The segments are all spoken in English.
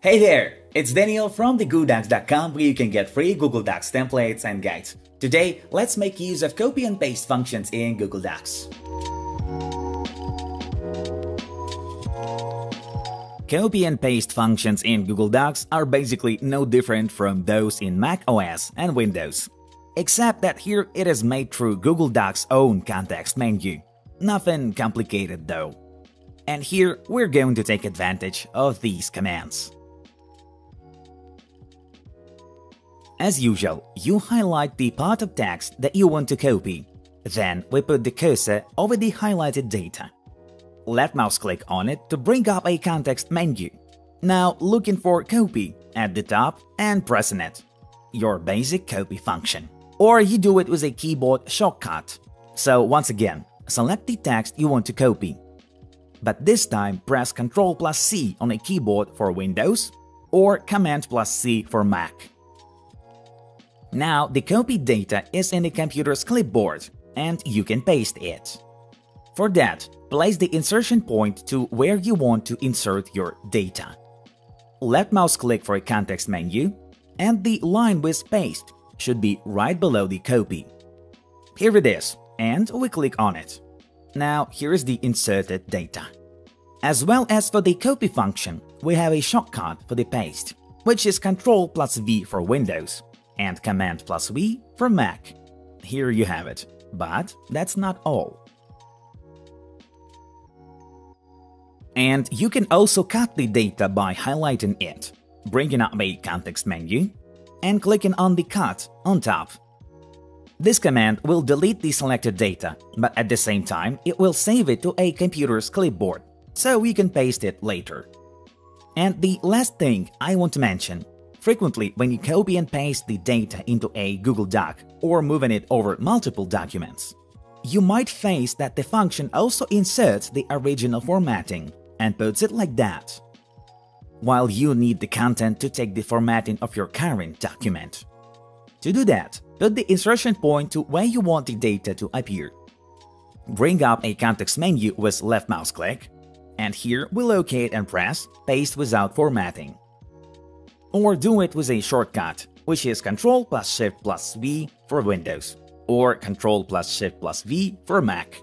Hey there, it's Daniel from thegoodocs.com where you can get free Google Docs templates and guides. Today, let's make use of copy and paste functions in Google Docs. Copy and paste functions in Google Docs are basically no different from those in Mac OS and Windows. Except that here it is made through Google Docs' own context menu. Nothing complicated though. And here we're going to take advantage of these commands. As usual, you highlight the part of text that you want to copy. Then we put the cursor over the highlighted data. Left mouse click on it to bring up a context menu. Now looking for copy at the top and pressing it. Your basic copy function. Or you do it with a keyboard shortcut. So once again, select the text you want to copy. But this time press Ctrl plus C on a keyboard for Windows or Command plus C for Mac. Now the copied data is in the computer's clipboard and you can paste it. For that, place the insertion point to where you want to insert your data. Left mouse click for a context menu and the line with paste should be right below the copy. Here it is, and we click on it. Now here is the inserted data. As well as for the copy function, we have a shortcut for the paste, which is Ctrl plus V for Windows and Command plus V for Mac. Here you have it. But that's not all. And you can also cut the data by highlighting it, bringing up a context menu, and clicking on the cut on top. This command will delete the selected data, but at the same time, it will save it to a computer's clipboard, so we can paste it later. And the last thing I want to mention Frequently, when you copy and paste the data into a Google Doc or moving it over multiple documents, you might face that the function also inserts the original formatting and puts it like that, while you need the content to take the formatting of your current document. To do that, put the insertion point to where you want the data to appear. Bring up a context menu with left mouse click, and here we locate and press Paste without formatting or do it with a shortcut, which is Ctrl plus Shift plus V for Windows, or Ctrl plus Shift plus V for Mac.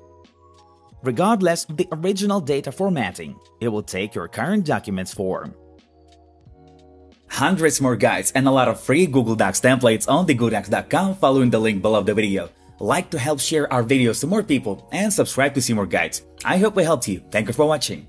Regardless of the original data formatting, it will take your current document's form. Hundreds more guides and a lot of free Google Docs templates on thegoodocs.com following the link below the video. Like to help share our videos to more people and subscribe to see more guides. I hope we helped you. Thank you for watching.